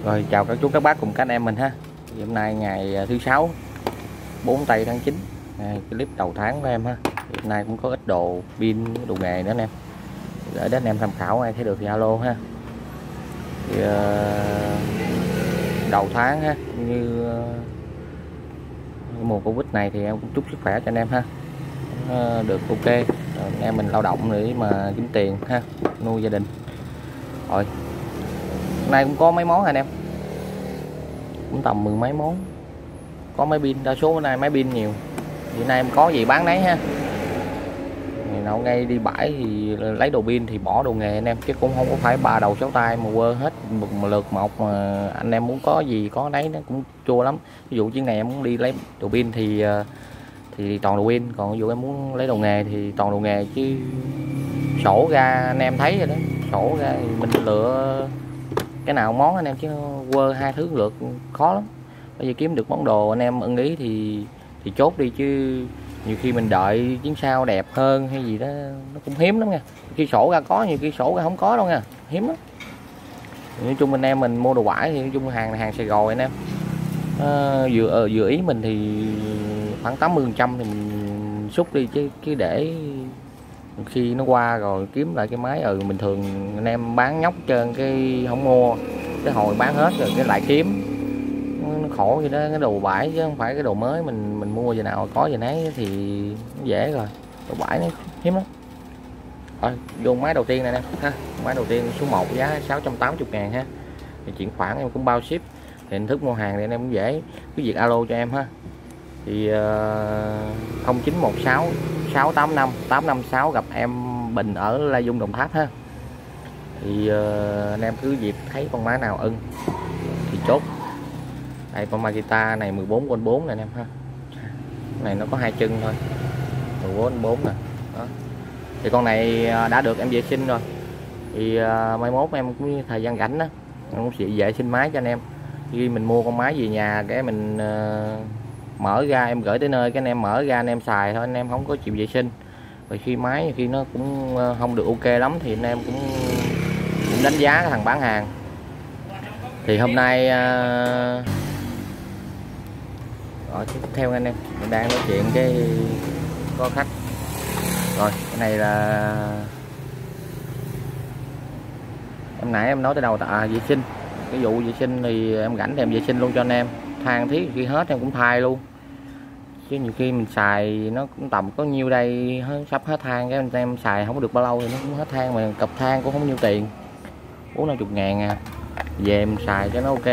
Rồi chào các chú các bác cùng các anh em mình ha. Thì Hôm nay ngày à, thứ sáu 4 tây tháng 9 ngày Clip đầu tháng của em ha. Thì Hôm nay cũng có ít đồ pin đồ nghề nữa anh em. Để đến anh em tham khảo ai thấy được thì alo ha. Thì, uh, Đầu tháng ha Như uh, mùa Covid này thì em cũng chúc sức khỏe cho anh em ha. Uh, Được ok. Rồi, anh em mình lao động để mà kiếm tiền ha Nuôi gia đình. Rồi Nay cũng có mấy món anh em. Cũng tầm mười mấy món. Có máy pin đa số bữa nay máy pin nhiều. Hiện nay em có gì bán đấy ha. Ngày nào ngay đi bãi thì lấy đồ pin thì bỏ đồ nghề anh em chứ cũng không có phải ba đầu sáu tay mà quơ hết một, một lượt một mà anh em muốn có gì có đấy nó cũng chua lắm. Ví dụ chuyến này em muốn đi lấy đồ pin thì ờ, thì toàn đồ pin. Còn ví dụ em muốn lấy đồ nghề thì toàn đồ nghề chứ sổ ra anh em thấy rồi đó. Sổ ra thì mình lựa cái nào món anh em chứ quơ hai thứ lượt khó lắm. Bây giờ kiếm được món đồ anh em ưng ý thì thì chốt đi chứ nhiều khi mình đợi chuyến sau đẹp hơn hay gì đó nó cũng hiếm lắm nha. Khi sổ ra có nhiều khi sổ ra không có đâu nha. Hiếm lắm. Nói chung anh em mình mua đồ vải thì nói chung hàng hàng Sài Gòn anh em. À, vừa ờ, vừa ý mình thì khoảng 80 phần trăm thì mình xúc đi chứ chứ để khi nó qua rồi kiếm lại cái máy ừ bình thường anh em bán nhóc trơn cái không mua, cái hồi bán hết rồi cái lại kiếm. Nó khổ vậy đó, cái đồ bãi chứ không phải cái đồ mới mình mình mua giờ nào có giờ nấy thì nó dễ rồi. Đồ bãi nó hiếm lắm. Rồi vô máy đầu tiên này nè, ha, máy đầu tiên số 1 giá 680 ngàn ha. Thì chuyển khoản em cũng bao ship. Thì hình thức mua hàng thì anh em cũng dễ. Cứ việc alo cho em ha thì uh, 0916 685 856 gặp em Bình ở La Dung Đồng Tháp ha. Thì uh, anh em cứ việc thấy con máy nào ưng thì chốt. Đây con Magita này 14 con 4 này anh em ha. Này nó có hai chân thôi 14 4 nè. Đó. Thì con này ờ, đã được em vệ sinh rồi. Thì uh, mai mốt em cũng thời gian rảnh đó em cũng sẽ vệ sinh máy cho anh em. Khi mình mua con máy về nhà cái mình uh, mở ra em gửi tới nơi cái anh em mở ra anh em xài thôi anh em không có chịu vệ sinh. Rồi khi máy khi nó cũng ờ, không được ok lắm thì anh em cũng, cũng đánh giá cái thằng bán hàng. Thì hôm nay uh... rồi tiếp theo anh em mình đang nói chuyện cái có khách. Rồi cái này là em nãy em nói tới đầu tạ vệ sinh. Cái vụ vệ sinh thì em rảnh thì em vệ sinh luôn cho anh em than thiết khi hết em cũng thay luôn. Chứ nhiều khi mình xài nó cũng tầm có nhiêu đây sắp hết than cái anh em xài không được bao lâu thì nó cũng hết than mà cặp than cũng không nhiêu tiền. Bốn năm chục ngàn à. Về mình xài cho nó ok.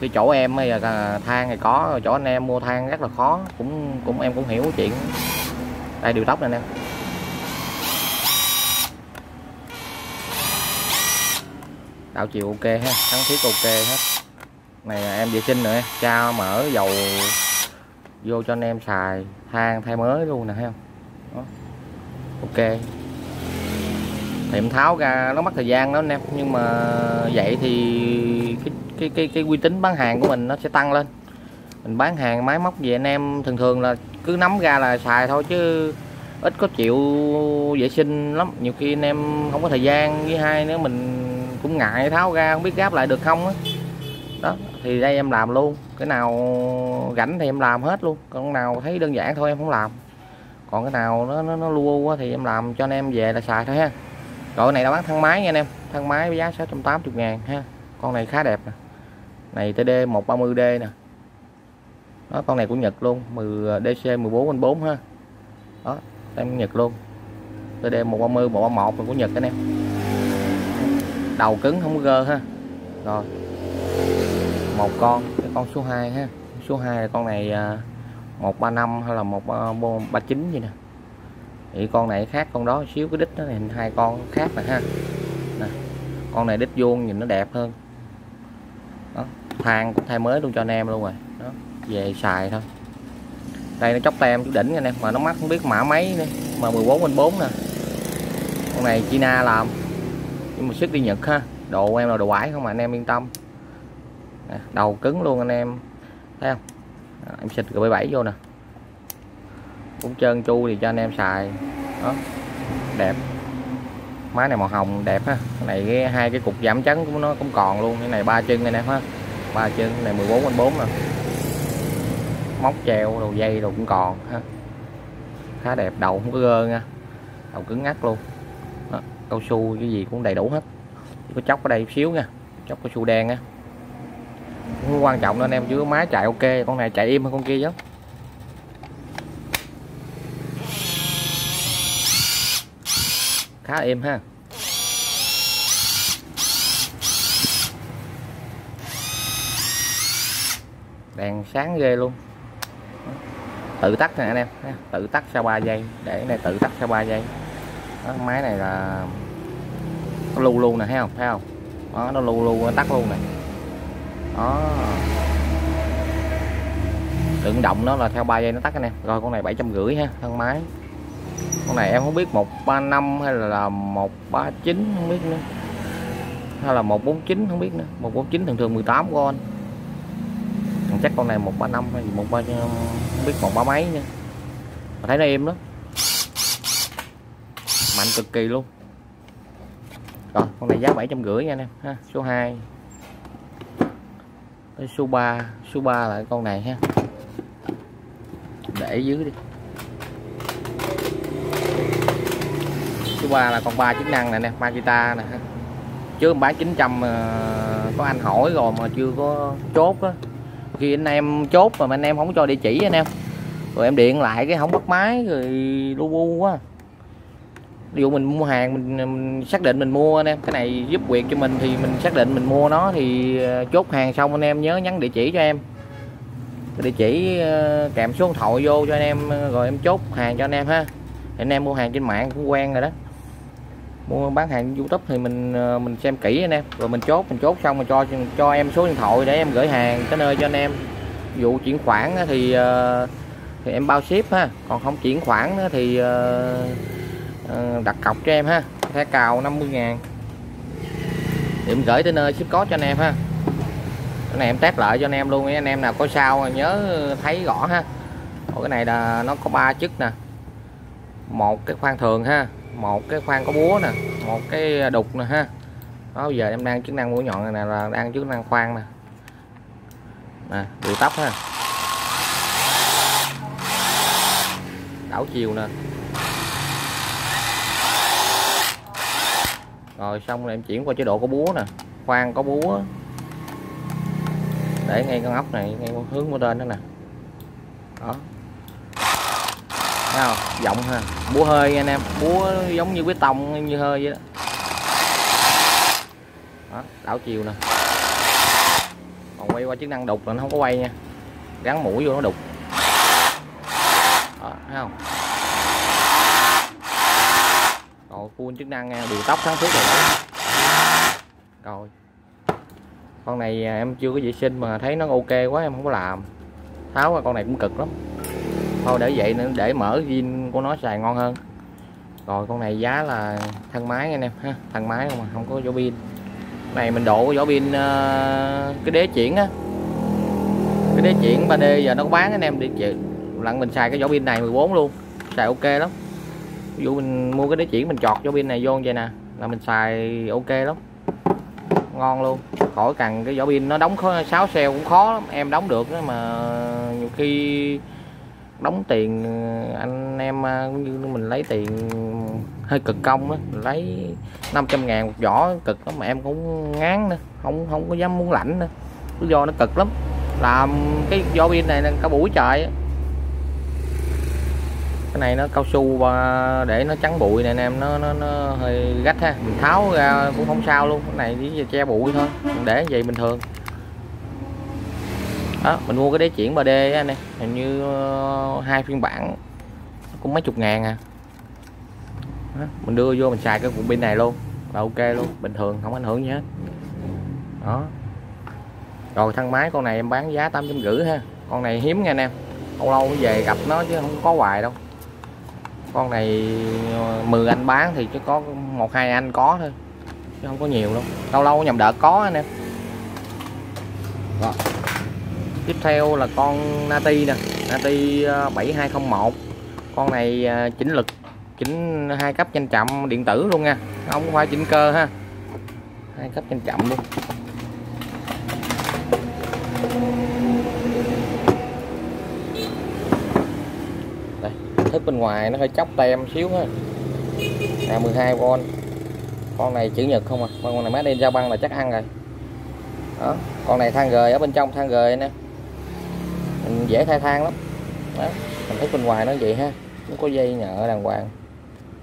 Cái chỗ em bây giờ than thì có, chỗ anh em mua than rất là khó, cũng cũng em cũng hiểu cái chuyện. Đây, điều tóc này nè. Đạo chiều ok ha, thắng thiết ok hết này là em vệ sinh nữa cha mở dầu vô cho anh em xài. Than thay mới luôn nè, thấy không? Đó. ok. Thì em tháo ra, nó mất thời gian đó anh em. Nhưng mà vậy thì cái cái cái cái uy tín bán hàng của mình nó sẽ tăng lên. Mình bán hàng máy móc về anh em thường thường là cứ nắm ra là xài thôi chứ ít có chịu vệ sinh lắm. Nhiều khi anh em không có thời gian, với hai nữa mình cũng ngại tháo ra, không biết gáp lại được không á. Đó thì đây em làm luôn. Cái nào rảnh thì em làm hết luôn. Còn nào thấy đơn giản thôi em không làm. Còn cái nào nó nó, nó lua quá thì em làm cho anh em về là xài thôi ha. Rồi này đã bán thang máy nha anh em. Thang máy với giá 680 ngàn ha. Con này khá đẹp nè. Này TD 130D nè. Đó con này của Nhật luôn. 10 DC 14 4 ha. Đó em Nhật luôn. TD 130 131 của Nhật anh em. Đầu cứng không gơ ha. Rồi một con. Cái con số 2 ha. Số 2 là con này à, 135 hay là 139 gì nè. Thì con này khác con đó xíu, cái đít nó hình hai con khác nè ha. Nè. con này đít vuông nhìn nó đẹp hơn. Đó. thang cũng thay mới luôn cho anh em luôn rồi. Đó. về xài thôi. Đây nó chóc tem chút đỉnh anh em, mà nó mắc không biết mã mấy nữa. Mà 14 bên 4 nè. Con này China làm. Nhưng mà sức đi Nhật ha. Đồ em là đồ quải không mà, anh em yên tâm đầu cứng luôn anh em. Thấy không? À, em xịt g77 vô nè. Cũng trơn chu thì cho anh em xài. Đó. Đẹp. Máy này màu hồng đẹp ha. Cái này cái hai cái cục giảm chấn của nó cũng còn luôn. Cái này ba chân này nè ha. Ba chân cái này 14 anh 4 nè. Móc treo đầu dây đồ cũng còn ha. Khá đẹp đầu không có gơ nha. Đầu cứng ngắt luôn. Đó, cao su cái gì cũng đầy đủ hết. Chỉ có chóc ở đây xíu nha. Chóc cao su đen á không quan trọng nên em dưới máy chạy ok con này chạy im hơn con kia chứ. Khá im ha. Đèn sáng ghê luôn. Tự tắt nè anh em tự tắt sau 3 giây. Để này tự tắt sau 3 giây. Đó, máy này là nó lưu lu nè thấy không? Thấy không? Đó, nó lưu lưu nó tắt luôn nè đó. Đừng động nó là theo 3 giây nó tắt anh em. Rồi, con này bảy trăm rưỡi ha, thân máy. Con này em không biết 135 hay là 139 không biết nữa. Hay là 149 không biết nữa. 149 thường thường 18 con chắc con này 135 hay 130 không biết, một ba mấy nha. Mà thấy nó im lắm. Mạnh cực kỳ luôn. Rồi, con này giá bảy trăm rưỡi nha anh em ha, số 2 cái số 3 số 3 là con này ha. Để dưới đi. Số 3 là con ba chức năng này nè Makita nè chứ bán 900 ờ, có anh hỏi rồi mà chưa có chốt á. Khi anh em chốt mà anh em không cho địa chỉ anh em. Rồi em điện lại cái không bắt máy, rồi lu bu quá ví dụ mình mua hàng mình, mình xác định mình mua anh em cái này giúp việc cho mình thì mình xác định mình mua nó thì ờ, chốt hàng xong anh em nhớ nhắn địa chỉ cho em. Địa chỉ ờ, kèm số điện thoại vô cho anh em ờ, rồi em chốt hàng cho anh em ha. Anh em mua hàng trên mạng cũng quen rồi đó. Mua bán hàng youtube thì mình mình xem kỹ anh em rồi mình chốt mình chốt xong rồi cho cho em số điện thoại để em gửi hàng tới nơi cho anh em. Vụ chuyển khoản thì thì em bao ship ha. Còn không chuyển khoản thì Ờ, đặt cọc cho em ha. Thẻ cào 50 ngàn. Thì em gửi tới nơi ship có cho anh em ha. Cái này em test lại cho anh em luôn anh em nào có sao nhớ thấy rõ ha. Còn cái này là nó có ba chức nè. Một cái khoan thường ha. Một cái khoan có búa nè. Một cái đục nè ha. Đó giờ em đang chức năng mũi nhọn này, này là đang chức năng khoan nè. Nè điều tóc ha. Đảo chiều nè. Rồi xong rồi em chuyển qua chế độ có búa nè. Khoan có búa. Để ngay con ốc này ngay hướng bên đó nè. Đó. Thấy không? Giọng ha. Búa hơi anh em. Búa giống như bê tông như hơi vậy đó, đó đảo chiều nè. Còn quay qua chức năng đục là nó không có quay nha. Gắn mũi vô nó đục. Đó thấy không rồi full chức năng à, điều tóc sáng suốt rồi đó. Rồi. Con này à, em chưa có vệ sinh mà thấy nó ok quá em không có làm. Tháo ra con này cũng cực lắm. Thôi để vậy nữa để mở zin của nó xài ngon hơn. Rồi con này giá là thân máy anh em ha thân máy không mà không có vỏ pin. Này mình độ vỏ pin uh, cái đế chuyển á. Cái đế chuyển 3D giờ nó có bán anh em đi chị. Lặng mình xài cái vỏ pin này 14 luôn xài ok lắm ví dụ mình mua cái đế chuyển mình chọt cho pin này vô vậy nè, là mình xài ok lắm. Ngon luôn. Khỏi cần cái vỏ pin, nó đóng khó 6 xe cũng khó lắm. Em đóng được đó mà nhiều khi đóng tiền, anh em à, cũng như mình lấy tiền hơi cực công á lấy 500 ngàn một vỏ cực lắm mà em cũng ngán nữa. Không không có dám muốn lãnh nữa. Lý do nó cực lắm. Làm cái vỏ pin này cả buổi trời á cái này nó cao su để nó trắng bụi này anh em nó nó, nó hơi gách ha. Mình tháo ra cũng không sao luôn cái này chỉ che bụi thôi mình để vậy bình thường. Đó mình mua cái đế chuyển 3D anh em hình như ờ, hai phiên bản cũng mấy chục ngàn à. Đó, mình đưa vô mình xài cái cục pin này luôn là ok luôn bình thường không ảnh hưởng gì hết. Đó. Rồi thân máy con này em bán giá tám trăm rưỡi ha. Con này hiếm nha anh em lâu lâu về gặp nó chứ không có hoài đâu con này ờ, 10 anh bán thì chứ có một, hai anh có thôi, chứ không có nhiều đâu. Lâu lâu nhầm đợt có anh em. Rồi. tiếp theo là con Nati nè. Nati ờ, 7201 con này ờ, chỉnh lực, chỉnh hai cấp nhanh chậm điện tử luôn nha. Không phải chỉnh cơ ha. Hai cấp nhanh chậm luôn. Đây thức bên ngoài nó hơi chóc tem xíu ha à 12V con này chữ nhật không à? Con này mát đen giao băng là chắc ăn rồi. Đó con này than gời ở bên trong than gời nè. Mình dễ thay than lắm. Đó mình thấy bên ngoài nó vậy ha. Nó có dây nhợ đàng hoàng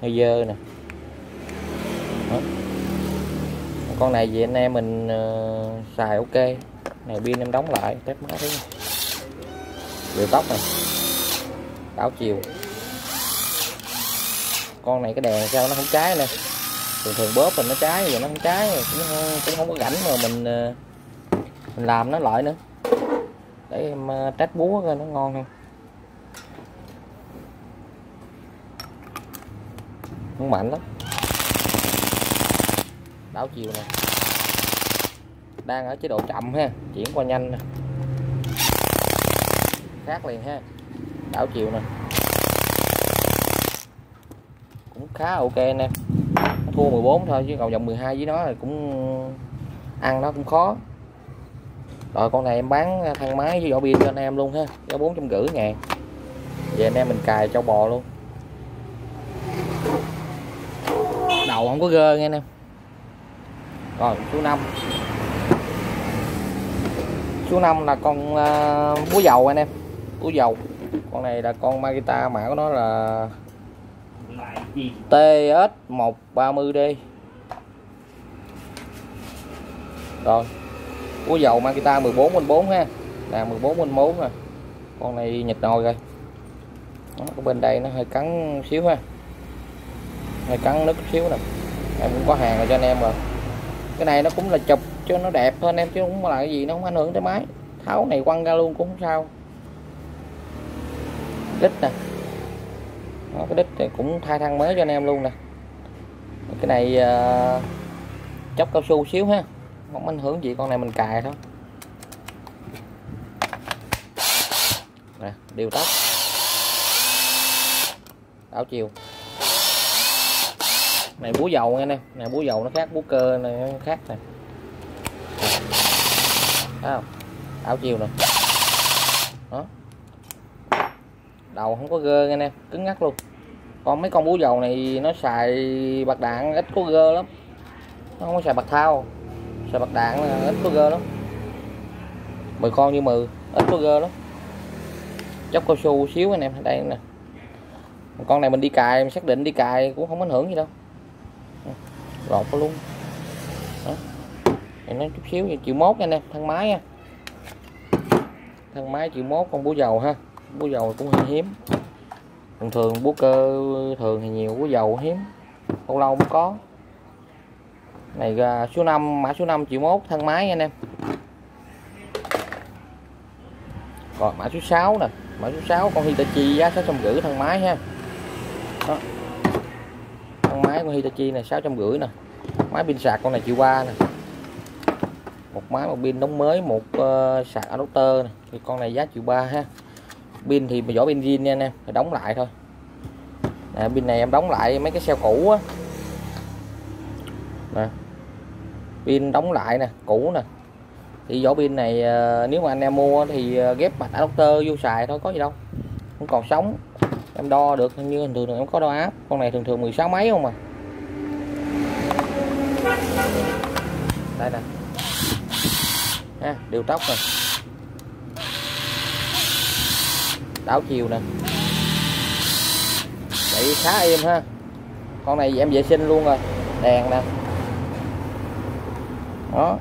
hơi dơ nè. Đó. con này vậy anh em mình uh, xài ok. Này pin em đóng lại test máy. Thấy điều tóc này. Đảo chiều con này cái đèn sao nó không cháy nè. Thường thường bóp mình nó cháy rồi nó không cháy cũng, cũng không có rảnh mà mình ờ, mình làm nó lại nữa. Để em ờ, trách búa coi nó ngon không. Không mạnh lắm. Đảo chiều nè. Đang ở chế độ chậm ha chuyển qua nhanh nè. Khác liền ha. Đảo chiều nè cũng khá ok anh em. Thua 14 thôi chứ còn vòng 12 với nó thì cũng ăn nó cũng khó. Rồi con này em bán thang máy với vỏ pin cho anh em luôn ha giá bốn trăm rưỡi ngàn. Về anh em mình cài cho bò luôn. Đầu không có gơ nghe anh em. Rồi số 5 số 5 là con uh, búa dầu anh em búa dầu. Con này là con Magita mã của nó là TS130D rồi. Của dầu Makita 14 bên 4 ha. Là 14 bên 4 nè. Con này nhịch nồi rồi. Đó, bên đây nó hơi cắn xíu ha. Hơi cắn nứt xíu nè. Em cũng có hàng rồi cho anh em rồi. Cái này nó cũng là chụp cho nó đẹp thôi anh em chứ không là cái gì nó không ảnh hưởng tới máy. Tháo này quăng ra luôn cũng không sao. Đít nè đó, cái đít thì cũng thay thăng mới cho anh em luôn nè. Cái này uh, chóc cao su xíu ha. Không ảnh hưởng gì con này mình cài thôi nè điều tóc đảo chiều. Này búa dầu nghe nè này búa dầu nó khác búa cơ này nó khác nè. Không? Đảo chiều nè. Đó. Đầu không có gơ nghe nè cứng ngắt luôn còn mấy con búa dầu này nó xài bạc đạn ít có gơ lắm. Nó không có xài bạc thao. Xài bạc đạn là ít có gơ lắm. Mười con như mười, ít có gơ lắm. Chóc cao su xíu anh em, đây nè. Con này mình đi cài, mình xác định đi cài cũng không ảnh hưởng gì đâu. Ừ, lột có luôn. Đó. nó chút xíu chịu mốt anh em thân máy nha. Thân máy chịu mốt con búa dầu ha. Búa dầu cũng hơi hiếm thường thường bút cơ thường thì nhiều có dầu hiếm. Lâu lâu mới có. Này ra số 5 mã số 5 triệu mốt thân máy nha anh em. Còn mã số 6 nè. Mã số 6 con Hitachi giá 650 thân máy ha. Đó. thân máy con Hitachi này 650 nè. Máy pin sạc con này triệu ba nè. Một máy một pin đóng mới một uh, sạc adapter này. thì con này giá triệu ba ha pin thì vỏ pin zin nha anh em đóng lại thôi. Nè pin này em đóng lại mấy cái xe cũ á. Nè pin đóng lại nè cũ nè. Thì vỏ pin này ờ, nếu mà anh em mua thì ờ, ghép mặt adapter vô xài thôi có gì đâu không còn sống em đo được như thường thường em có đo áp con này thường thường 16 mấy không à? đây nè. Ha, điều tóc rồi. Đảo chiều nè. Vậy khá êm ha. Con này em vệ sinh luôn rồi. Đèn nè. Đó.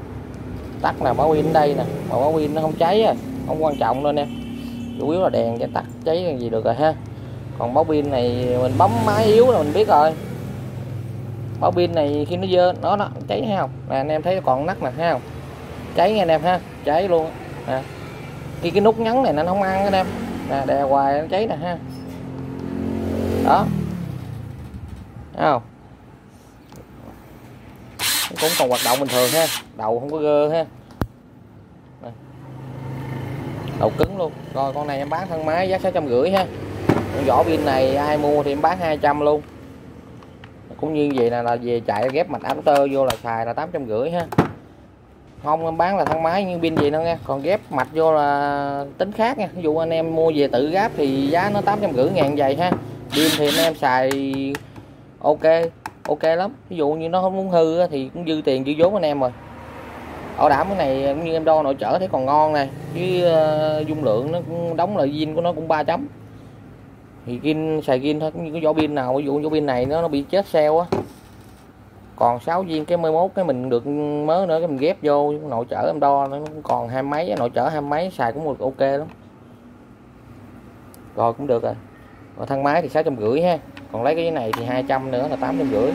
Tắt là báo pin đây nè. Mà báo pin nó không cháy à. Không quan trọng đâu nè. Chủ yếu là đèn cho tắt, cháy gì được rồi ha. Còn báo pin này mình bấm máy yếu là mình biết rồi. Báo pin này khi nó dơ, nó nó cháy hay không? Nè, anh em thấy còn nắp nè, thấy không? Cháy nghe anh em ha. Cháy luôn. Nè. Khi cái nút nhấn này nó không ăn anh em nè đè hoài nó cháy nè ha. Đó. Thấy không? Cũng còn hoạt động bình thường ha. Đầu không có gơ ha. Đầu cứng luôn. Rồi con này em bán thân máy giá sáu trăm rưỡi ha. Con vỏ pin này ai mua thì em bán 200 luôn. Cũng như vậy là, là về chạy ghép mạch adapter vô là xài là tám trăm rưỡi ha không em bán là thang máy nhưng pin gì nữa nha. Còn ghép mạch vô là tính khác nha. Ví dụ anh em mua về tự gáp thì giá nó tám trăm rưỡi ngàn vậy ha. Pin thì anh em xài ok ok lắm. Ví dụ như nó không muốn hư thì cũng dư tiền dư vốn anh em rồi. Bảo đảm cái này cũng như em đo nội trở thấy còn ngon này với uh, dung lượng nó cũng đóng là zin của nó cũng 3 chấm. Thì pin xài pin thôi cũng như cái vỏ pin nào. Ví dụ vỏ pin này nó nó bị chết xeo á còn 6 viên, cái 11 cái mình được mớ nữa, cái mình ghép vô, nội chở em đo, nó cũng còn hai mấy nội chở hai mấy, xài cũng được, ok lắm. Rồi cũng được rồi. Và thân máy thì sáu trăm rưỡi ha. Còn lấy cái này thì 200 nữa là tám trăm rưỡi.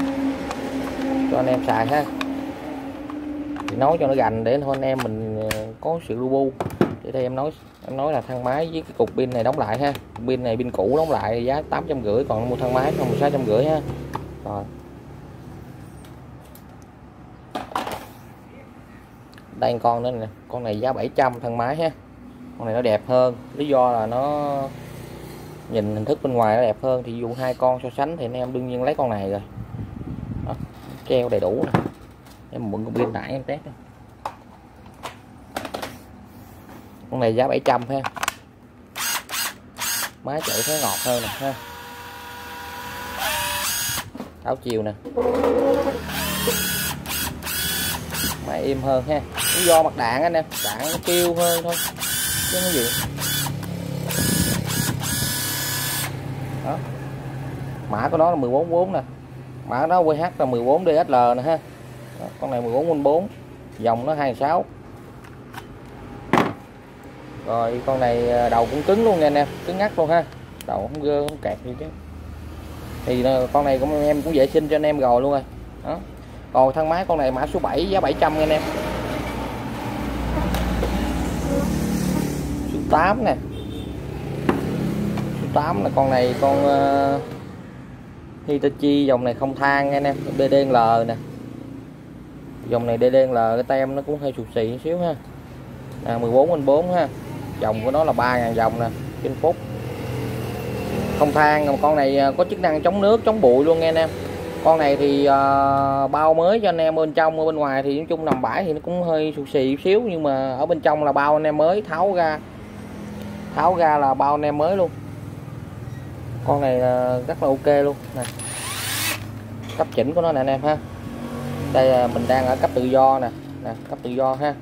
Cho anh em xài ha. Thì nói cho nó gành để thôi anh em mình ờ, có sự lu bu. Thì đây em nói em nói là thang máy với cái cục pin này đóng lại ha. Pin này pin cũ đóng lại giá tám trăm rưỡi, còn mua thang máy không, sáu trăm rưỡi ha. Rồi. Đây con nữa nè. Con này giá 700 thân máy ha. Con này nó đẹp hơn. Lý do là nó nhìn hình thức bên ngoài nó đẹp hơn. Thì dù hai con so sánh thì anh em đương nhiên lấy con này rồi. Đó, treo đầy đủ nè. Em mượn con pin nãy em test con này giá 700 ha. Máy chạy thấy ngọt hơn nè ha. Áo chiều nè máy im hơn ha. Lý do mặt đạn anh em đạn nó kêu hơn thôi chứ nó gì. Đó. Mã của nó là 144 nè. Mã nó QH là 14 DSL nè ha. Đó, con này 14 4 dòng nó 26 rồi con này à, đầu cũng cứng luôn nha anh em cứng ngắt luôn ha. Đầu không gơ không kẹt gì chứ. Thì à, con này cũng em cũng vệ sinh cho anh em rồi luôn rồi. Đó còn thân máy con này mã số 7 giá 700 anh em. Số 8 nè. Số 8 là con này con uh, Hitachi dòng này không than anh em DDL nè. Dòng này DDL cái tem nó cũng hơi sụt xị xíu ha. À, 14 anh 4 ha. Dòng của nó là 3.000 dòng nè trên phút. Không thang con này ờ, có chức năng chống nước chống bụi luôn nghe anh em con này thì uh, bao mới cho anh em bên trong ở bên ngoài thì nói chung nằm bãi thì nó cũng hơi sụt xì xíu nhưng mà ở bên trong là bao anh em mới tháo ra. Tháo ra là bao anh em mới luôn. Con này uh, rất là ok luôn. Nè cấp chỉnh của nó nè anh em ha. Đây uh, mình đang ở cấp tự do nè. Nè cấp tự do ha.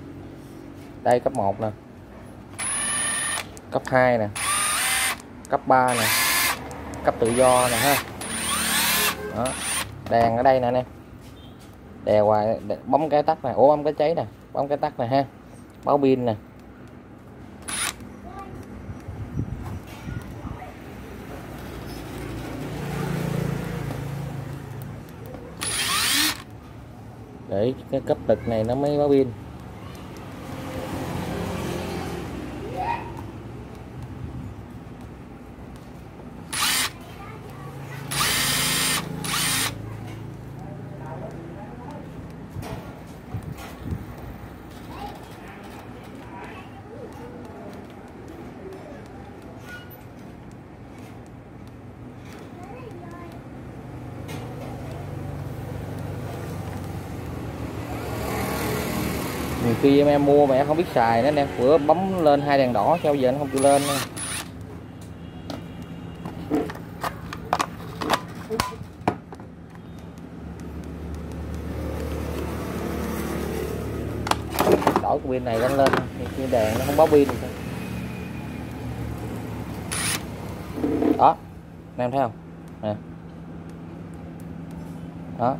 Đây cấp 1 nè. Cấp 2 nè. Cấp 3 nè. Cấp tự do nè ha. Đó đèn ở đây nè anh em. Đè hoài bấm cái tắt này. Ủa, bấm cái cháy nè. Bấm cái tắt này ha. Báo pin nè. Để cái cấp lực này nó mới báo pin nhiều khi em em mua mà em không biết xài nên em vừa bấm lên hai đèn đỏ sao giờ nó không chịu lên nữa. đổi cái pin này lên lên như đèn nó không báo pin đó anh em thấy không? Nè. Đó,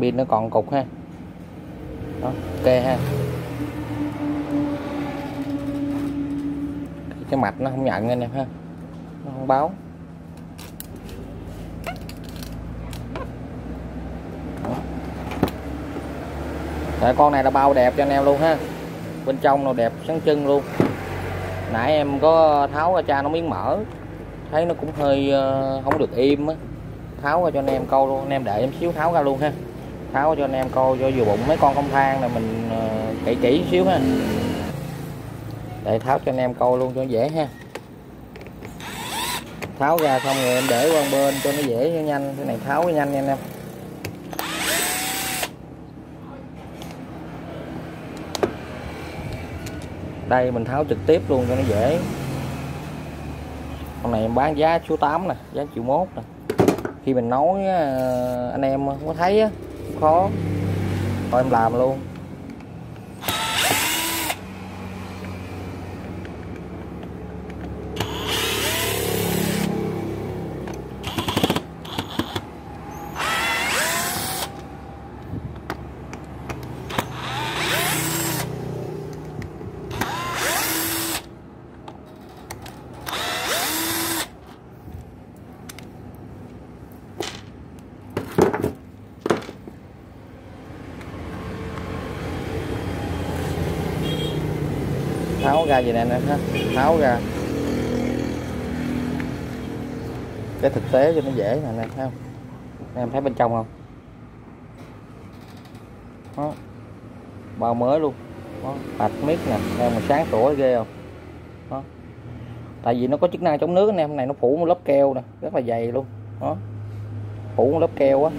pin nó còn cục ha. Đó, ok ha. Cái mạch nó không nhận anh em ha. Nó không báo. Tại con này là bao đẹp cho anh em luôn ha. Bên trong nó đẹp sáng trưng luôn. Nãy em có tháo ra cha nó miếng mỡ. Thấy nó cũng hơi ờ, không được im á. Tháo ra cho anh em câu luôn. Anh em để em xíu tháo ra luôn ha. Tháo cho anh em coi cho vừa bụng. Mấy con công than này mình ờ, kỹ kỹ xíu ha để tháo cho anh em câu luôn cho dễ ha. Tháo ra xong rồi em để qua bên cho nó dễ cho nhanh. Cái này tháo nhanh nha anh em. Đây, mình tháo trực tiếp luôn cho nó dễ. Con này em bán giá số 8 nè, giá triệu mốt nè. Khi mình nói ờ, anh em có thấy khó. Thôi em làm luôn. Ra gì nè, anh em ha. Tháo ra. Cái thực tế cho nó dễ nè, anh em, thấy không? Anh em thấy bên trong không? Đó. Bao mới luôn. Đó. Bạch miết nè em mà sáng sủa ghê không? Đó. Tại vì nó có chức năng chống nước, anh em, này nó phủ một lớp keo nè, rất là dày luôn. Đó. Phủ một lớp keo á.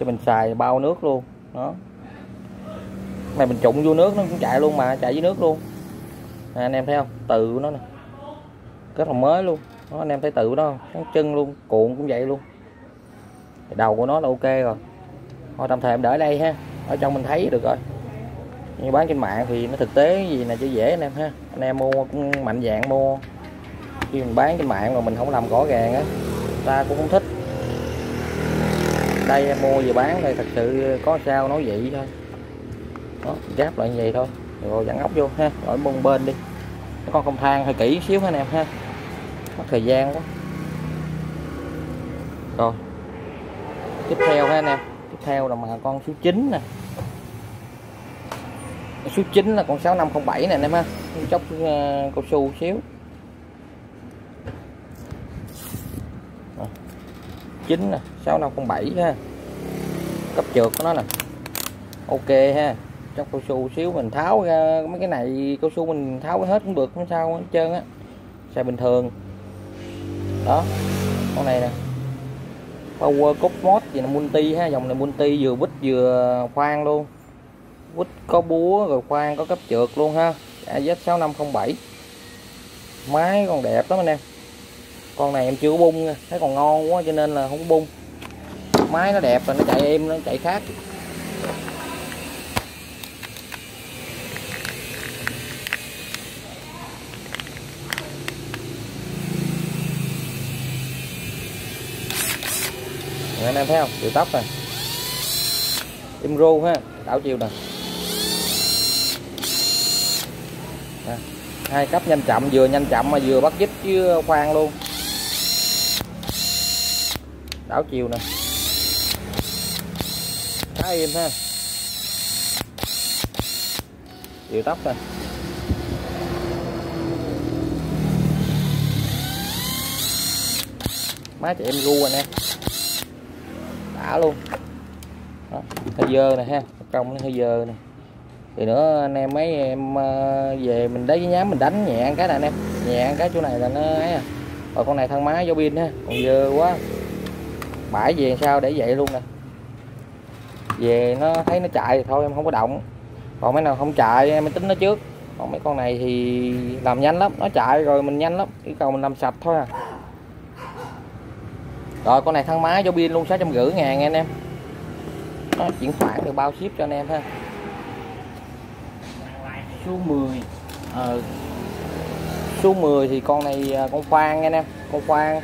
Cho mình xài bao nước luôn. Đó. Này mình trụng vô nước nó cũng chạy luôn mà, chạy dưới nước luôn nè, anh em thấy không? Tự của nó nè. Rất là mới luôn. Đó, anh em thấy tự đó không? Chân luôn cuộn cũng vậy luôn. Đầu của nó là ok rồi. Thôi tạm thời em để đây ha. Ở trong mình thấy được rồi. Như bán trên mạng thì nó thực tế gì là cho dễ anh em ha. Anh em mua cũng mạnh dạng mua. Khi mình bán trên mạng mà mình không làm rõ ràng á ta cũng không thích. Đây em mua về bán thì thật sự có sao nói vậy thôi. Đó giáp lại như vậy thôi rồi dẫn ốc vô ha. Đổi bông bên đi. Con công thang hơi kỹ xíu anh em ha. Mất thời gian quá. Rồi. Tiếp theo ha anh em tiếp theo là mà con số 9 nè. Số 9 là con 6507 nè anh em ha. Chốc uh, cao su xíu. Rồi. 9 nè 6507 ha. Cấp trượt của nó nè. Ok ha trong cao su xíu mình tháo ra mấy cái này, cao su mình tháo hết cũng được, không sao hết trơn á. Xe bình thường. Đó, con này nè. Power cosmos gì là multi ha, dòng này multi vừa bít vừa khoan luôn. Bít có búa rồi khoan có cấp trượt luôn ha. AZ6507 máy còn đẹp lắm anh em. Con này em chưa có bung thấy còn ngon quá cho nên là không bung. Máy nó đẹp rồi nó chạy êm nó chạy khác. Anh em thấy không? Chiều tóc này. Im ru ha, đảo chiều nè. Hai cấp nhanh chậm, vừa nhanh chậm mà vừa bắt dít chứ khoan luôn. Đảo chiều nè. Khá im ha. Chiều tóc nè. Má chị em ru anh em đã luôn. Đó, hơi dơ này ha trong nó hơi dơ này thì nữa anh em mấy em ờ, về mình lấy cái nhám mình đánh nhẹ cái này anh em. Nhẹ cái chỗ này là nó ấy à. Rồi con này thân má do pin ha còn dơ quá. Bãi về sao để vậy luôn nè. Về nó thấy nó chạy thì thôi em không có động. Còn mấy nào không chạy em mới tính nó trước. Còn mấy con này thì làm nhanh lắm nó chạy rồi mình nhanh lắm. Yêu cầu mình làm sạch thôi à rồi con này thang máy cho pin luôn 650 ngàn anh em. Nó chuyển khoản được bao ship cho anh em ha. Số 10 ờ, số 10 thì con này à, con khoan anh em con khoan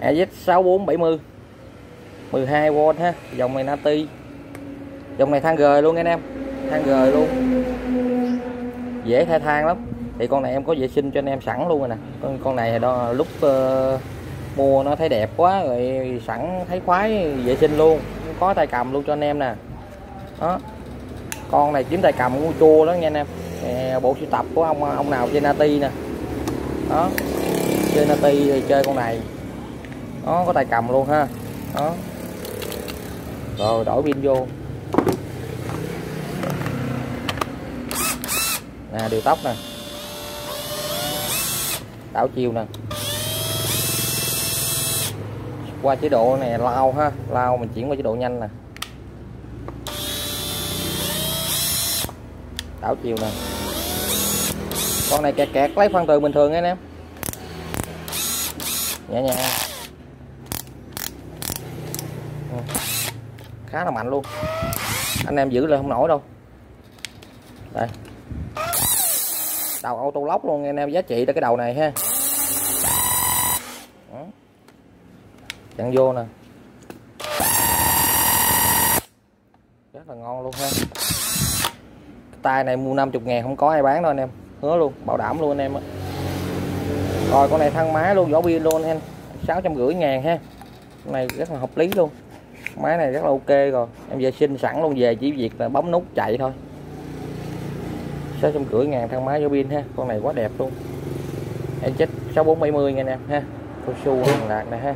EZ6470 12V ha dòng này Nati. Dòng này than gời luôn anh em than gời luôn. Dễ thay than lắm. Thì con này em có vệ sinh cho anh em sẵn luôn rồi nè. Con con này đó lúc uh, mua nó thấy đẹp quá rồi sẵn thấy khoái, vệ sinh luôn. Có tay cầm luôn cho anh em nè. Đó. Con này kiếm tay cầm cũng chua đó nha anh em. Bộ sưu tập của ông ông nào chơi Nati nè. Đó. Chơi Nati thì chơi con này. Nó có tay cầm luôn ha. Đó. Rồi, đổi pin vô. Nè, điều tóc nè. Đảo chiều nè qua chế độ này, lao ha, lao mình chuyển qua chế độ nhanh nè. Đảo chiều nè. Con này kẹt kẹt, lấy phân từ bình thường anh em. Nhẹ nhàng. Ừ. Khá là mạnh luôn. Anh em giữ lên không nổi đâu. Đây. Đầu auto lóc luôn anh em, giá trị là cái đầu này ha. Chặn vô nè. Rất là ngon luôn ha. Tay này mua 50 ngàn, không có ai bán đâu anh em. Hứa luôn, bảo đảm luôn anh em rồi, con này thăng máy luôn, vỏ pin luôn anh em. sáu trăm rưỡi ngàn ha. Con này rất là hợp lý luôn. Máy này rất là ok rồi. Em vệ sinh sẵn luôn, về chỉ việc là bấm nút chạy thôi. sáu trăm rưỡi ngàn thang máy vỏ pin ha. Con này quá đẹp luôn. Em chết sáu bốn bảy mươi anh em ha. Cao su hàng lạc này ha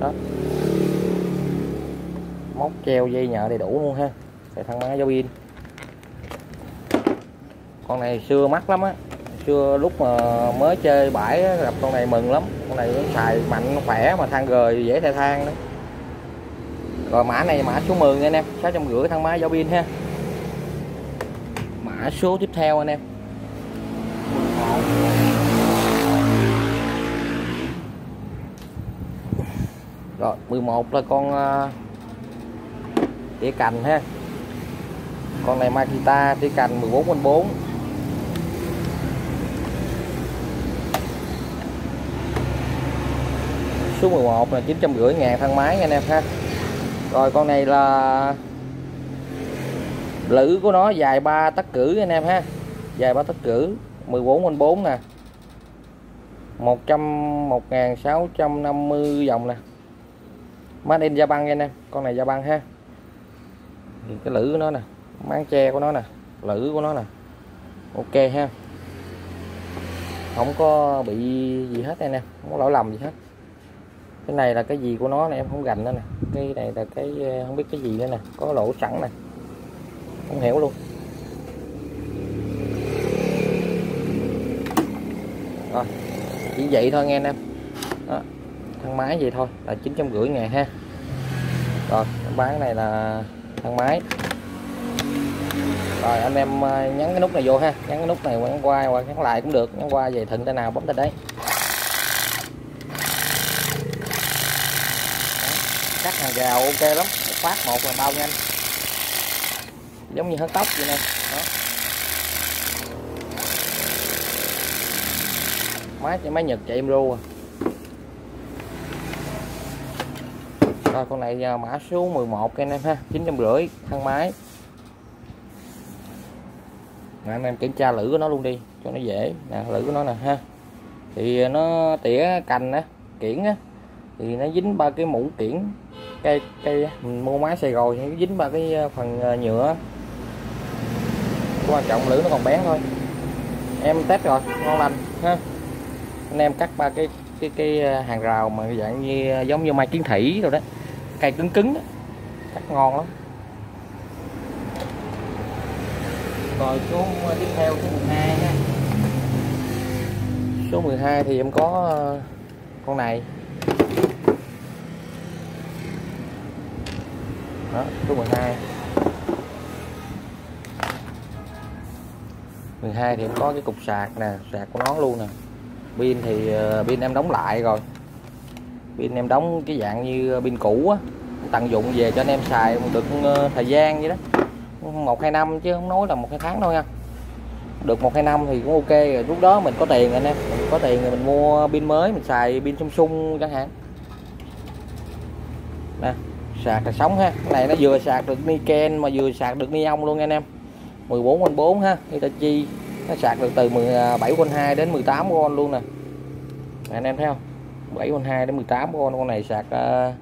đó. Móc treo dây nhợ đầy đủ luôn ha. Để thang máy vỏ pin. Con này xưa mắc lắm á. Xưa lúc mà mới chơi bãi gặp con này mừng lắm. Con này nó xài mạnh khỏe mà than gời dễ thay than đó rồi mã này mã số 10 anh em. Sáu trăm rưỡi thang máy vỏ pin ha. Mã số tiếp theo anh em. Rồi 11 là con à, uh, tỉa cành ha. Con này Makita tỉa cành 14 x 4 số 11 là 950 ngàn thang máy anh em ha. Rồi con này là lữ của nó dài 3 tắc cử anh em ha. Dài 3 tắc cử 14 x 4 nè. 100 1650 dòng nè. Made in Japan anh em con này Japan ha. Thì cái lữ của nó nè. Máng tre của nó nè. Lữ của nó nè. Ok ha. Không có bị gì hết anh em không có lỗi lầm gì hết. Cái này là cái gì của nó này em không gành nữa nè. Cái này là cái không biết cái gì nữa nè có lỗ sẵn nè. Không hiểu luôn. Rồi chỉ vậy thôi nghe anh em thang máy vậy thôi, là chín trăm rưỡi ngàn ha. Rồi bán này là thang máy. Rồi, anh em ờ, nhắn nhấn cái nút này vô ha nhấn cái nút này quăng qua hoặc nhắn lại cũng được, nhắn qua về thận tay nào, bấm tay đấy. Cắt hàng rào ok lắm một phát một là bao nhanh. Giống như hớt tóc vậy nè, đó. Máy máy nhật chạy em ru à. Rồi con này à, mã số 11 anh em ha 950 thang máy. Nè, anh em kiểm tra lưỡi của nó luôn đi cho nó dễ. Nè lưỡi của nó nè ha. Thì à, nó tỉa cành á kiển á. Thì nó dính ba cái mũ kiển cây cây mình mua máy xài rồi thì dính ba cái à, phần à, nhựa. Quan trọng lưỡi nó còn bén thôi. Em test rồi ngon lành ha. Anh em cắt ba cái cái cái hàng rào mà dạng như giống như mai kiến thủy rồi đó cây cứng cứng đó. cắt ngon lắm. Rồi số tiếp theo số 12 ha số 12 thì em có ờ, con này. Đó số 12 12 thì em có cái cục sạc nè sạc của nó luôn nè. Pin thì ờ, pin em đóng lại rồi pin em đóng cái dạng như ờ, pin cũ á, tận dụng về cho anh em xài được ờ, thời gian vậy đó. Một hai năm chứ không nói là một hai tháng đâu nha. Được một hai năm thì cũng ok rồi. Lúc đó mình có tiền anh em, mình có tiền thì mình mua pin mới, mình xài pin Samsung chẳng hạn. Nè, sạc là sống ha. Cái này nó vừa sạc được Niken mà vừa sạc được Neon luôn anh em. 14 x 4 ha, Hitachi. Nó sạc được từ 17 v 2 đến 18 v luôn nè, anh em thấy không? 7 con 2 đến 18 con con này sạc uh,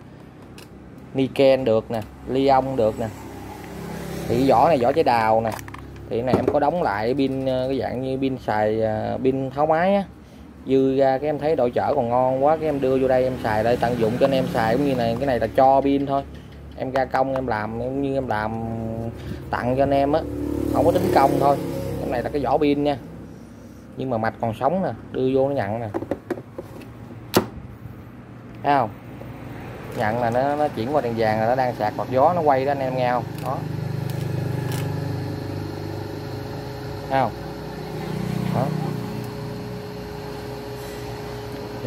Niken được nè Leon được nè. Thì cái vỏ này vỏ trái đào nè. Thì này em có đóng lại pin uh, cái dạng như pin xài uh, pin tháo máy á. Dư ra cái em thấy đội chở còn ngon quá cái em đưa vô đây em xài đây tận dụng cho anh em xài cũng như này cái này là cho pin thôi. Em ra công em làm cũng như em làm tặng cho anh em á. Không có tính công thôi. Cái này là cái vỏ pin nha. Nhưng mà mạch còn sống nè đưa vô nó nhận nè thấy không? Nhận là nó, nó chuyển qua đèn vàng là nó đang sạc quạt gió nó quay đó anh em nghe không? Đó. Thấy không? Đó.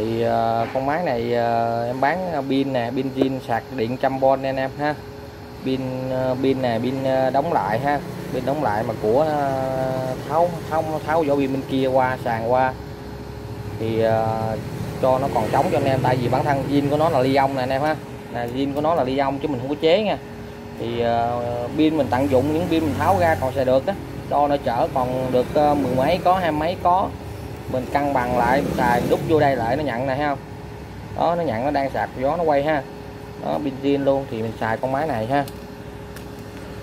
thì uh, con máy này uh, em bán ờ, pin nè pin zin sạc điện trăm v anh em ha. Pin pin nè pin đóng lại ha. Pin đóng lại mà của tháo tháo tháo vỏ pin bên kia qua sàn qua. Thì uh, cho nó còn trống cho anh em. Tại vì bản thân zin của nó là ly ông nè anh em ha. Là zin của nó là ly ông chứ mình không có chế nha. Thì uh, pin mình tận dụng những pin mình tháo ra còn xài được đó cho nó chở còn được uh, mười mấy có hai mấy có. Mình cân bằng lại xài đút vô đây lại nó nhận này không? Đó nó nhận nó đang sạc gió nó quay ha. Đó pin zin luôn thì mình xài con máy này ha.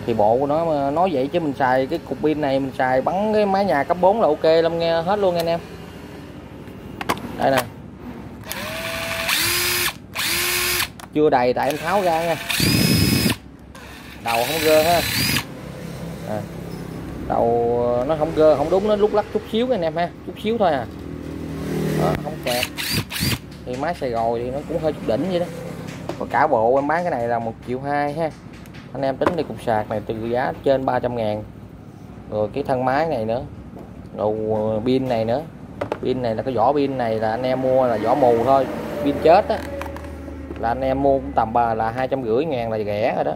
Thì bộ của nó ờ, nói vậy chứ mình xài cái cục pin này mình xài bắn cái máy nhà cấp 4 là ok lắm nghe hết luôn anh em đây nè chưa đầy tại em tháo ra nha. Đầu không gơ ha. À. đầu ờ, nó không gơ không đúng nó lúc lắc chút xíu anh em ha chút xíu thôi à. Đó, không kẹt thì máy sài gòn thì nó cũng hơi chút đỉnh vậy đó. Và cả bộ em bán cái này là một triệu hai ha. Anh em tính đi cục sạc này từ giá trên 300 ngàn. Rồi cái thân máy này nữa rồi ờ, pin này nữa. Pin này là cái vỏ pin này là anh em mua là vỏ mù thôi pin chết á là anh em mua cũng tầm bà là hai trăm rưỡi ngàn là rẻ rồi đó.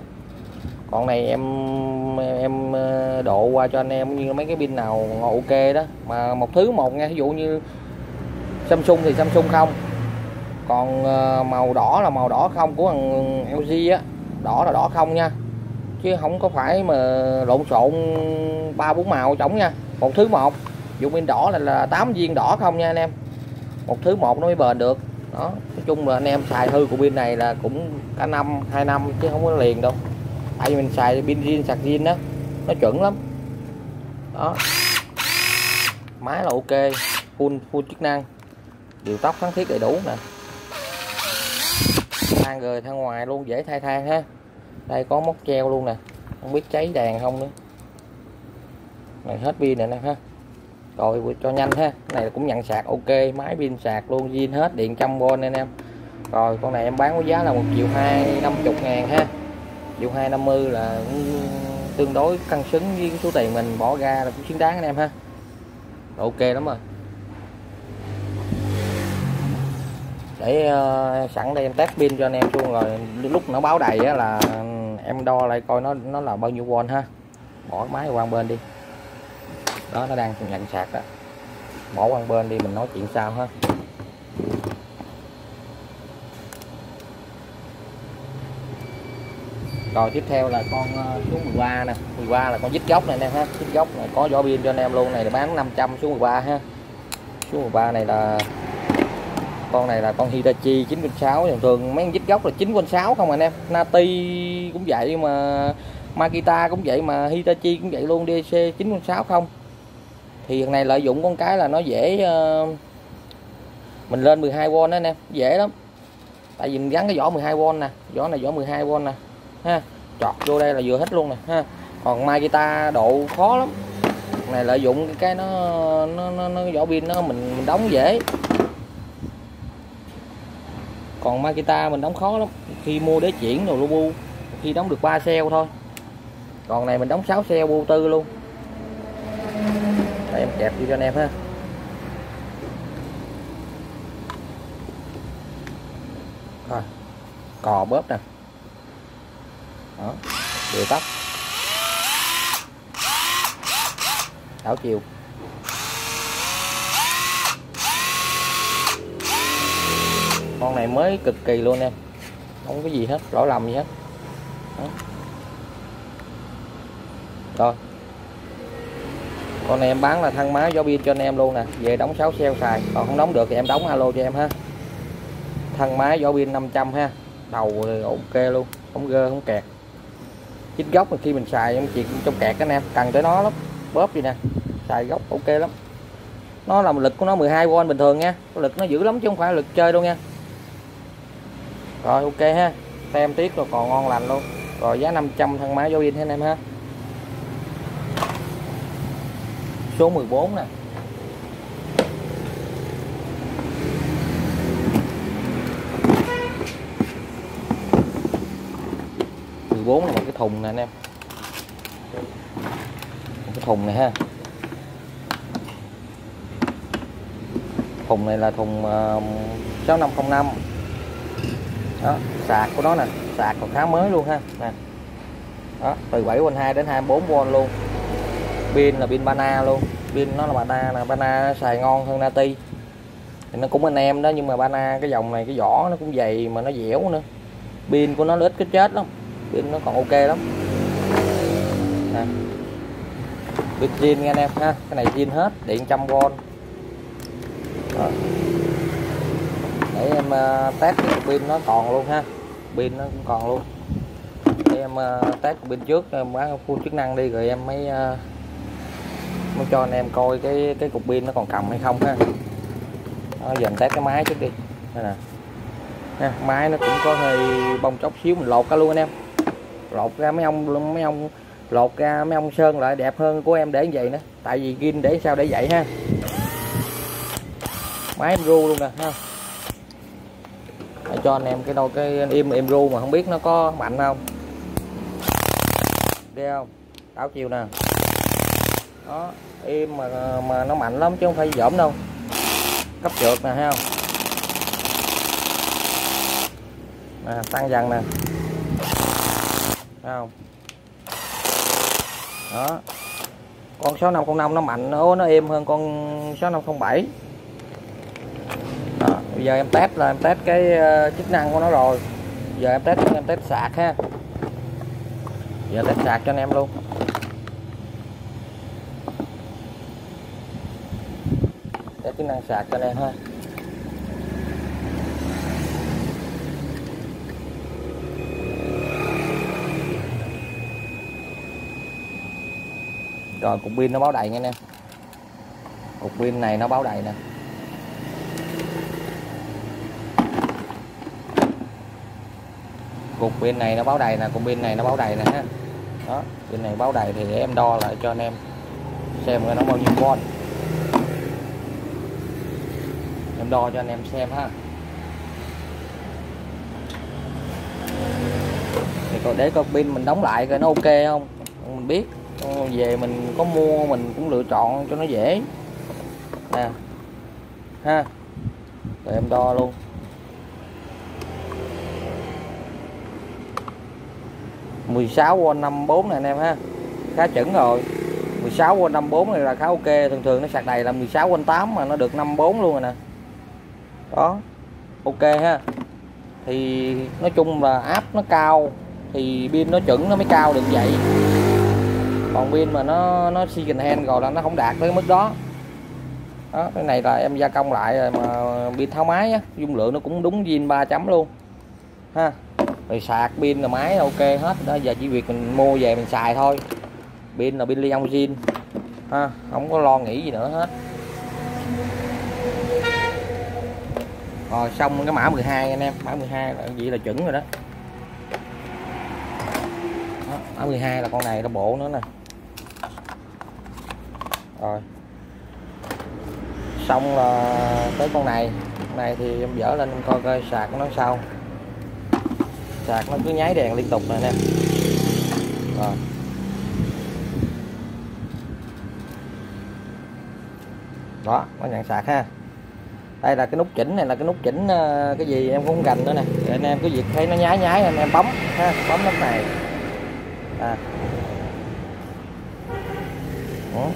Còn này em em ờ, độ qua cho anh em như mấy cái pin nào ok đó. Mà một thứ một nghe ví dụ như Samsung thì Samsung không. Còn ờ, màu đỏ là màu đỏ không của thằng LG á. Đỏ là đỏ không nha. Chứ không có phải mà lộn xộn ba, bốn màu trống nha. Một thứ một. Dụng pin đỏ là là 8 viên đỏ không nha anh em. Một thứ một nó mới bền được. Đó nói chung là anh em xài hư của pin này là cũng cả năm, hai năm chứ không có liền đâu. Tại vì mình xài pin zin sạc zin đó nó chuẩn lắm. Đó. Máy là ok, full full chức năng. Điều tóc kháng thiết đầy đủ nè. Than rời than ngoài luôn, dễ thay than ha. Đây có móc treo luôn nè. Không biết cháy đèn không nữa. Này hết pin này nè ha rồi cho nhanh ha. Cái này cũng nhận sạc ok. Máy pin sạc luôn zin hết điện trăm bon anh em. Rồi con này em bán với giá là một triệu hai năm chục ngàn ha. Triệu hai năm mươi là tương đối cân xứng với số tiền mình bỏ ra là cũng xứng đáng anh em ha. Ok lắm rồi. Để uh, sẵn đây em test pin cho anh em luôn rồi. Lúc nó báo đầy á, là em đo lại coi nó nó là bao nhiêu volt ha. Bỏ cái máy qua bên đi đó, nó đang nhận sạc đó bỏ qua bên đi, mình nói chuyện sau ha. Rồi, tiếp theo là con ờ, số 13 nè. 13 là con dít gốc này nè ha. Dít gốc này, có vỏ pin cho anh em luôn này, là bán 500 số 13 ha. Số 13 này là, con này là con Hitachi 9.6 thường thường mấy dít gốc là 9.6 không à anh em. Nati cũng vậy mà, Makita cũng vậy mà, Hitachi cũng vậy luôn DC 9.6 không thì thằng này lợi dụng con cái là nó dễ ờ, mình lên 12V đó anh em dễ lắm. Tại vì mình gắn cái vỏ 12V nè vỏ này vỏ 12V nè ha chọt vô đây là vừa hết luôn nè ha. Còn Makita độ khó lắm. Này lợi dụng cái nó nó nó, nó vỏ pin nó mình, mình đóng dễ. Còn Makita mình đóng khó lắm. Khi mua đế chuyển rồi bu khi đóng được 3 xe thôi. Còn này mình đóng 6 xe bu tư luôn em kẹp đi cho anh em ha. Rồi, cò bóp nè. Đó điều tóc. Đảo chiều con này mới cực kỳ luôn em. Không có gì hết lỗi lầm gì hết. Đó. rồi con này em bán là thân máy, gió pin cho anh em luôn nè. Về đóng 6 xe xài. Còn không đóng được thì em đóng alo cho em ha. Thân máy, gió pin 500 ha. Đầu ok luôn. Không gơ, không kẹt. Chích gốc khi mình xài em chỉ trong kẹt anh em. Cần tới nó lắm. Bóp gì nè. Xài gốc ok lắm. Nó là lực của nó 12V bình thường nha. Lực nó dữ lắm chứ không phải lực chơi đâu nha. Rồi, ok ha. Tem tiết rồi, còn ngon lành luôn. Rồi, giá 500 thân máy, gió pin anh em ha. Số 14 nè. bốn là một cái thùng nè anh em. Một cái thùng này ha. Thùng này là thùng ờ, uh, 6505 đó sạc của nó nè. Sạc còn khá mới luôn ha. Nè. Đó từ 7V2 đến 24V luôn pin là pin Bana luôn. Pin nó là Bana là Bana xài ngon hơn Nati. Thì nó cũng anh em đó nhưng mà Bana cái dòng này cái vỏ nó cũng dày mà nó dẻo nữa. Pin của nó ít cái chết lắm. Pin nó còn ok lắm. Nè. Pin zin nha anh em ha. Cái này zin hết điện trăm v đó. để em uh, test cái pin nó còn luôn ha. Pin nó cũng còn luôn. Để em uh, test pin trước em bán full chức năng đi rồi em mới uh, mới cho anh em coi cái cái cục pin nó còn cầm hay không ha. Đó, giờ mình test cái máy trước đi. Đây nè. Ha, máy nó cũng có hơi bông chóc xíu mình lột ra luôn anh em. Lột ra mấy ông mấy ông lột ra mấy ông sơn lại đẹp hơn của em để như vậy nữa tại vì gin để sao để vậy ha. Máy em ru luôn nè ha. Để cho anh em cái đâu cái im em ru mà không biết nó có mạnh không. Đi không? Đảo chiều nè đó im mà mà nó mạnh lắm chứ không phải dởm đâu. Cấp trượt nè thấy không? Nè tăng dần nè. Thấy không? Đó. Con 6505 nó mạnh nó nó êm hơn con 6507 đó, bây giờ em test là em test cái ờ, chức năng của nó rồi. Giờ em test em test sạc ha. Giờ test sạc cho anh em luôn. Chức năng sạc cho anh em ha. Rồi, cục pin nó báo đầy nha anh em. Cục pin này nó báo đầy nè. Cục pin này nó báo đầy nè, cục pin này nó báo đầy nè ha. Đó, pin này báo đầy thì để em đo lại cho anh em xem nó bao nhiêu con em đo cho anh em xem ha. Thì còn để con pin mình đóng lại coi nó ok không? Mình biết. Ờ, về mình có mua, mình cũng lựa chọn cho nó dễ. Nè. Ha. Rồi em đo luôn. mười sáu v năm bốn này anh em ha. Khá chuẩn rồi. 16 năm 54 này là khá ok. Thường thường nó sạc đầy là 16 qua 8 mà nó được 54 luôn rồi nè đó, ok ha. Thì nói chung là áp nó cao, thì pin nó chuẩn nó mới cao được vậy. Còn pin mà nó nó second hand rồi là nó không đạt tới mức đó. Đó, cái này là em gia công lại rồi mà pin tháo máy á, dung lượng nó cũng đúng zin 3 chấm luôn. Ha, rồi sạc pin là máy ok hết. Đó, giờ chỉ việc mình mua về mình xài thôi. Pin là pin li zin. Ha, không có lo nghĩ gì nữa hết. Rồi xong cái mã 12 anh em. Mã 12 là vậy là chuẩn rồi đó, đó mã 12 là con này nó bộ nữa nè. Rồi. Xong là tới con này. Con này thì em dở lên em coi coi sạc nó sao. Sạc nó cứ nháy đèn liên tục nè anh em. Rồi. Đó nó nhận sạc ha đây là cái nút chỉnh này, là cái nút chỉnh ờ, cái gì em cũng không gành nữa nè. Để anh em cứ việc thấy nó nhái nhái anh em bấm, ha, bấm nút này. À. Ủa.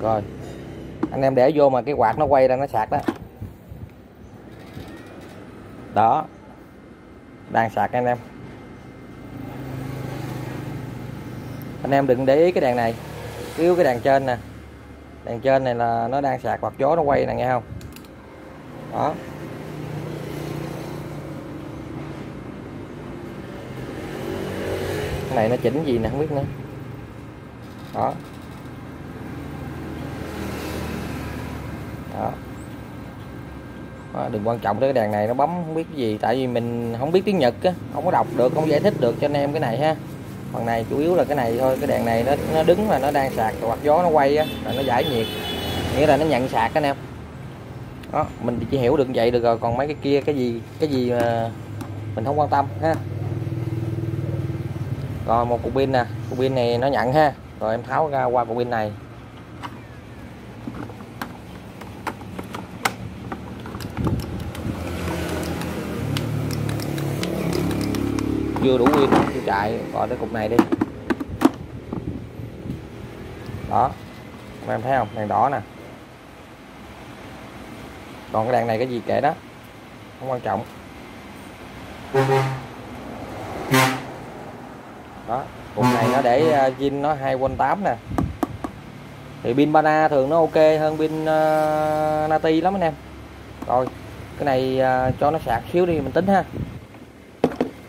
rồi. Anh em để vô mà cái quạt nó quay ra nó sạc đó. Đó. Đang sạc anh em. Anh em đừng để ý cái đèn này. Yếu cái đèn trên nè đèn trên này là nó đang sạc quạt gió nó quay nè nghe không? Đó. Cái này nó chỉnh gì nè không biết nữa. Đó. Đó. Đó, đừng quan trọng tới cái đèn này nó bấm không biết cái gì tại vì mình không biết tiếng Nhật á không có đọc được không giải thích được cho anh em cái này ha phần này chủ yếu là cái này thôi, cái đèn này nó nó đứng là nó đang sạc, hoặc gió nó quay á, là nó giải nhiệt. Nghĩa là nó nhận sạc anh em. Đó, mình chỉ hiểu được vậy được rồi, còn mấy cái kia, cái gì cái gì mà mình không quan tâm, ha. Rồi, một cục pin nè, cục pin này nó nhận ha. Rồi, em tháo ra qua cục pin này. Vừa đủ pin chạy gọi tới cục này đi. Đó. Các em thấy không? Đèn đỏ nè. Còn cái đèn này cái gì kệ đó? Không quan trọng. Đó cục này nó để ờ, pin uh, nó 2V8 nè. Thì pin Bana thường nó ok hơn pin uh, Nati lắm anh em. Rồi cái này uh, cho nó sạc xíu đi mình tính ha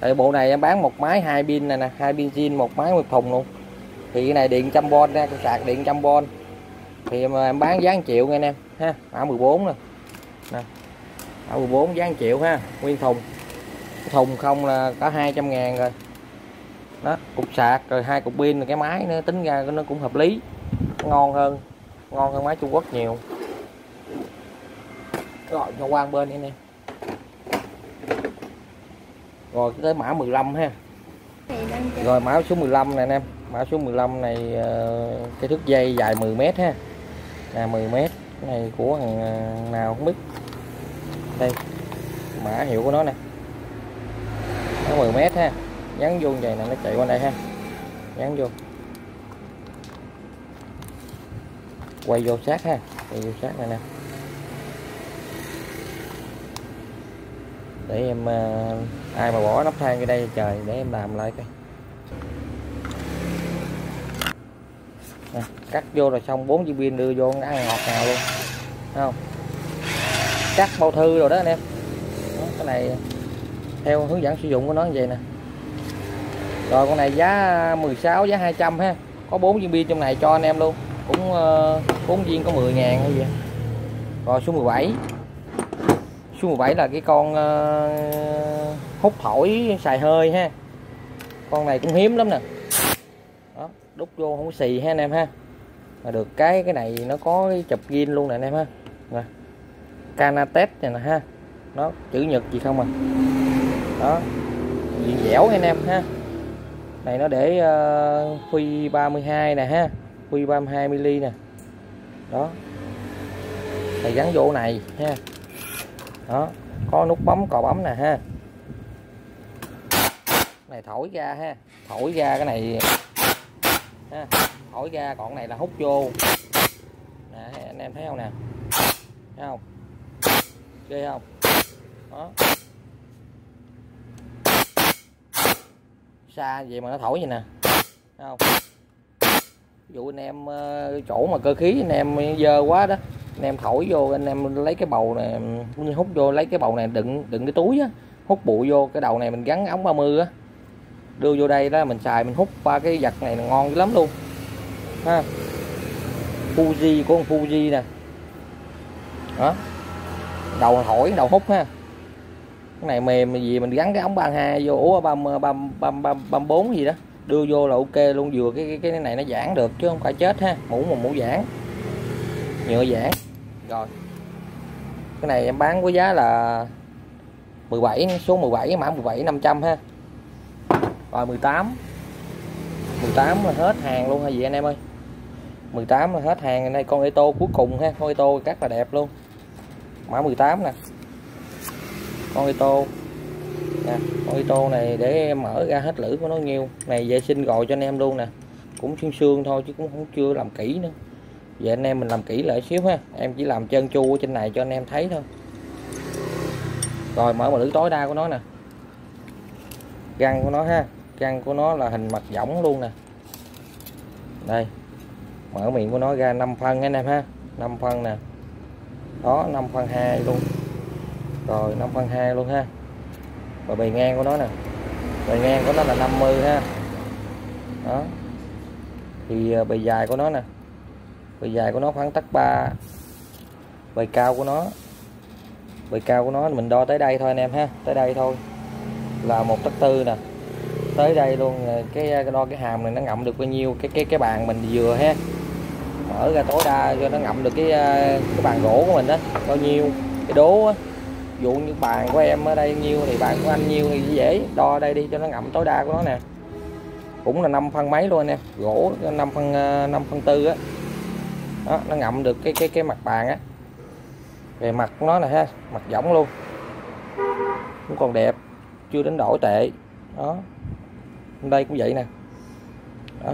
tại bộ này em bán một máy hai pin này nè hai pin zin một máy một thùng luôn. Thì cái này điện trăm bon nha sạc điện trăm bon thì em, em bán giá 1 triệu nghe anh em ha mã 14 nè. Nè mã 14 giá 1 triệu ha nguyên thùng. Thùng không là có 200 ngàn rồi. Đó cục sạc rồi hai cục pin rồi cái máy nữa tính ra nó cũng hợp lý ngon hơn ngon hơn máy Trung Quốc nhiều. Gọi cho qua bên đi nè rồi tới mã 15 ha. Rồi, mã số 15 này anh em. Mã số 15 này ờ, cái thước dây dài 10 mét ha. Là 10 mét. Này của thằng ờ, nào không biết. Đây, mã hiệu của nó nè. Nó 10 mét ha. Dán vô vậy nè nó chạy qua đây ha. Dán vô. Quay vô sát ha. Quay vô sát này nè. Để em ờ, ai mà bỏ nắp than vô đây trời để em làm lại coi. Nè, cắt vô rồi xong bốn chiếc pin đưa vô nó ăn ngọt nào luôn. Thấy không? Cắt bao thư rồi đó anh em. Đó, cái này theo hướng dẫn sử dụng của nó như vậy nè. Rồi con này giá 16 giá 200 ha. Có bốn viên pin trong này cho anh em luôn. Cũng ờ, bốn viên có 10 ngàn hay gì. Rồi số 17 số 17 là cái con uh, hút thổi xài hơi ha. Con này cũng hiếm lắm nè. Đó đút vô không có xì ha anh em ha. Mà được cái cái này nó có cái chụp gin luôn nè anh em ha. Nè canatest này nè ha. Nó chữ nhật gì không à? Đó diện dẻo anh em ha. Này nó để uh, khuy 32 nè ha. Phi 32 mm nè. Đó. Này gắn vô này ha đó, có nút bấm cò bấm nè ha. Này thổi ra ha, thổi ra cái này ha, thổi ra, còn này là hút vô. Nè, anh em thấy không nè? Thấy không? Ghê không? Đó. Xa vậy mà nó thổi vậy nè, thấy không? Ví dụ anh em ờ, chỗ mà cơ khí anh em dơ quá đó anh em thổi vô anh em lấy cái bầu này hút vô lấy cái bầu này đựng đựng cái túi á hút bụi vô cái đầu này mình gắn ống 30 á. Đưa vô đây đó mình xài mình hút qua cái vật này là ngon lắm luôn. Ha. Fuji của con Fuji nè. Đó. Đầu thổi đầu hút ha. Cái này mềm gì mình gắn cái ống 32 vô ủa 30 34 gì đó. Đưa vô là ok luôn vừa cái cái, cái này nó giãn được chứ không phải chết ha. Mũ một mũ giãn. Nhựa giãn rồi. Cái này em bán với giá là 17 số 17 mã 17 500 ha. Rồi 18 18 là hết hàng luôn hay gì anh em ơi? 18 là hết hàng này con Eto cuối cùng ha. Con Eto rất là đẹp luôn. Mã 18 nè. Con Eto. Nè, con Eto này để em mở ra hết lưỡi của nó nhiêu này vệ sinh gọi cho anh em luôn nè. Cũng xương xương thôi chứ cũng không chưa làm kỹ nữa vậy anh em mình làm kỹ lại xíu ha. Em chỉ làm chân chu ở trên này cho anh em thấy thôi. Rồi, mở mà lưỡi tối đa của nó nè. Găng của nó ha. Găng của nó là hình mặt võng luôn nè. Đây. Mở miệng của nó ra 5 phân anh em ha. 5 phân nè. Đó 5 phân 2 luôn. Rồi 5 phân 2 luôn ha. Và bề ngang của nó nè. Bề ngang của nó là 50 ha. Đó. Thì à, bề dài của nó nè bề dài của nó khoảng tắc 3 bề cao của nó. Bề cao của nó, mình đo tới đây thôi anh em ha. Tới đây thôi. Là một tấc tư nè. Tới đây luôn ờ, cái ờ, đo cái hàm này nó ngậm được bao nhiêu, cái cái cái bàn mình vừa ha. Mở ra tối đa cho nó ngậm được cái ờ, cái bàn gỗ của mình đó, bao nhiêu. Cái đố á dụ như bàn của em ở đây nhiêu thì bàn của anh nhiêu thì dễ đo đây đi cho nó ngậm tối đa của nó nè. Cũng là 5 phân mấy luôn anh em. Gỗ 5 phân 5 phân tư á đó, nó ngậm được cái cái cái mặt bàn á. Về mặt nó nè ha mặt võng luôn. Cũng còn đẹp chưa đến đổi tệ. Đó đây cũng vậy nè. Đó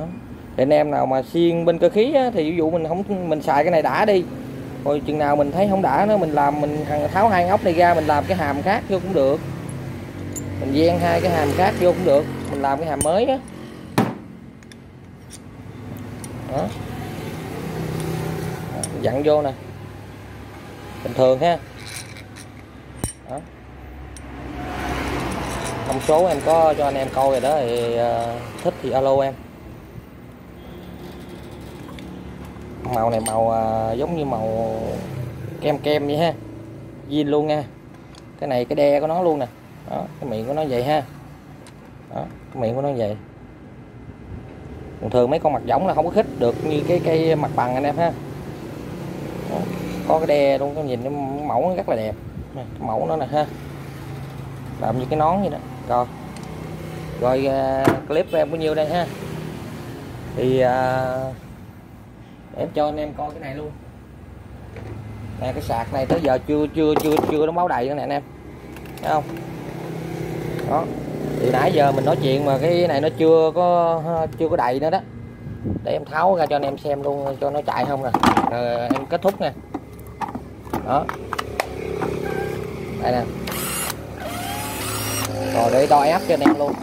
thì anh em nào mà xiên bên cơ khí á, thì ví dụ mình không mình xài cái này đã đi. Rồi chừng nào mình thấy không đã nữa mình làm mình tháo hai ốc này ra mình làm cái hàm khác vô cũng được. Mình gian hai cái hàm khác vô cũng được mình làm cái hàm mới á. Đó dặn vô nè. Bình thường ha. Đó. thông số em có cho anh em coi rồi đó thì uh, thích thì alo em. Màu này màu uh, giống như màu kem kem vậy ha. Zin luôn nha. Cái này cái đe của nó luôn nè. Đó cái miệng của nó vậy ha. Đó cái miệng của nó vậy. Thường thường mấy con mặt giống là không có khích được như cái cây mặt bằng anh em ha có cái đe luôn cái nhìn cái mẫu rất là đẹp. Cái mẫu nó nè ha. Làm như cái nón vậy đó. Rồi rồi uh, clip em bao nhiêu đây ha. Thì uh, em cho anh em coi cái này luôn. Nè cái sạc này tới giờ chưa chưa chưa chưa nó báo đầy nữa nè anh em. Thấy không? Đó. Từ nãy giờ mình nói chuyện mà cái này nó chưa có chưa có đầy nữa đó. Để em tháo ra cho anh em xem luôn cho nó chạy không nè. Rồi em kết thúc nha đó. Đây nè. Rồi để đo ép cho anh em luôn.